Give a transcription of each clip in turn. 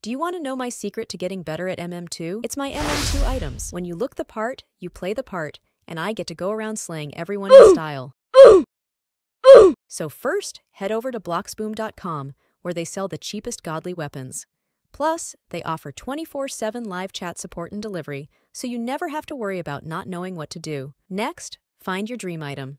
Do you want to know my secret to getting better at MM2? It's my MM2 items. When you look the part, you play the part, and I get to go around slaying everyone in style. So first, head over to bloxboom.com, where they sell the cheapest godly weapons. Plus, they offer 24 7 live chat support and delivery, so you never have to worry about not knowing what to do. Next, find your dream item.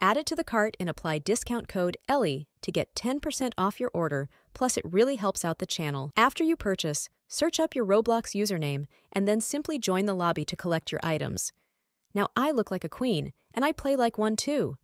Add it to the cart and apply discount code ELLY to get 10% off your order, plus, it really helps out the channel. After you purchase, search up your Roblox username and then simply join the lobby to collect your items. Now, I look like a queen, and I play like one too.